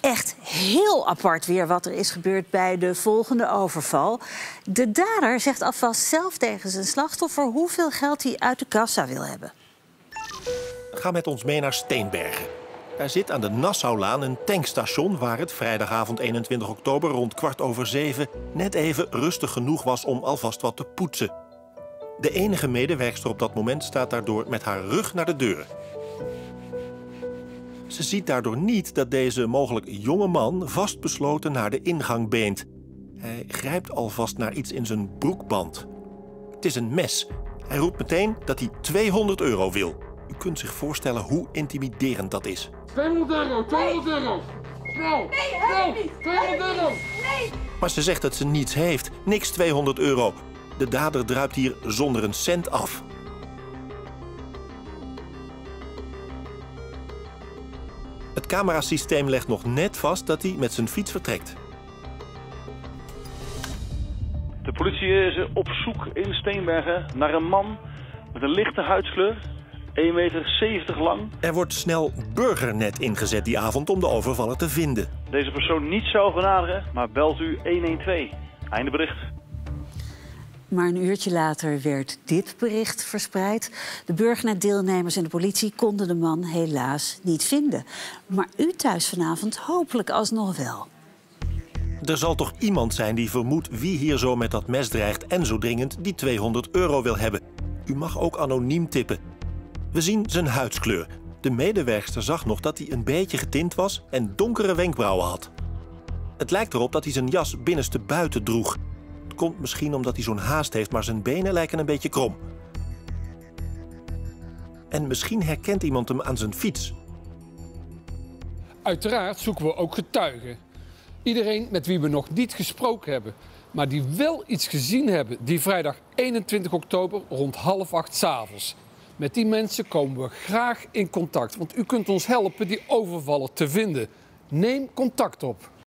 Echt heel apart weer wat er is gebeurd bij de volgende overval. De dader zegt alvast zelf tegen zijn slachtoffer hoeveel geld hij uit de kassa wil hebben. Ga met ons mee naar Steenbergen. Daar zit aan de Nassaulaan een tankstation waar het vrijdagavond 21 oktober rond kwart over zeven net even rustig genoeg was om alvast wat te poetsen. De enige medewerkster op dat moment staat daardoor met haar rug naar de deur. Ze ziet daardoor niet dat deze mogelijk jonge man vastbesloten naar de ingang beent. Hij grijpt alvast naar iets in zijn broekband. Het is een mes. Hij roept meteen dat hij 200 euro wil. U kunt zich voorstellen hoe intimiderend dat is. 200 euro, 200 euro! Snel! Snel! 200 euro! Maar ze zegt dat ze niets heeft. Niks 200 euro. De dader druipt hier zonder een cent af. Het camerasysteem legt nog net vast dat hij met zijn fiets vertrekt. De politie is op zoek in Steenbergen naar een man met een lichte huidskleur, 1,70 meter lang. Er wordt snel burgernet ingezet die avond om de overvaller te vinden. Deze persoon niet zou benaderen, maar belt u 112. Einde bericht. Maar een uurtje later werd dit bericht verspreid. De burgernet-deelnemers en de politie konden de man helaas niet vinden. Maar u thuis vanavond hopelijk alsnog wel. Er zal toch iemand zijn die vermoedt wie hier zo met dat mes dreigt en zo dringend die 200 euro wil hebben. U mag ook anoniem tippen. We zien zijn huidskleur. De medewerkster zag nog dat hij een beetje getint was en donkere wenkbrauwen had. Het lijkt erop dat hij zijn jas binnenste buiten droeg. Komt misschien omdat hij zo'n haast heeft, maar zijn benen lijken een beetje krom. En misschien herkent iemand hem aan zijn fiets. Uiteraard zoeken we ook getuigen. Iedereen met wie we nog niet gesproken hebben, maar die wel iets gezien hebben die vrijdag 21 oktober rond half acht 's avonds. Met die mensen komen we graag in contact, want u kunt ons helpen die overvaller te vinden. Neem contact op.